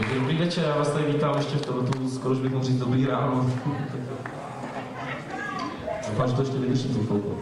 Takže Dobrý večer, já vás tady vítám ještě v tomto, skoro už bych mohl říct dobrý ráno. Doufám, že to ještě vydrží tu chvilku.